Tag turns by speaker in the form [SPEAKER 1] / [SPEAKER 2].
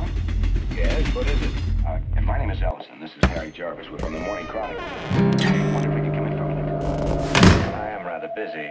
[SPEAKER 1] Professor
[SPEAKER 2] Yes, what is it?
[SPEAKER 1] Uh, and my name is Ellison. This is Harry Jarvis. We're from the Morning Chronicle. I wonder if we could come in for a minute.
[SPEAKER 2] I am rather busy.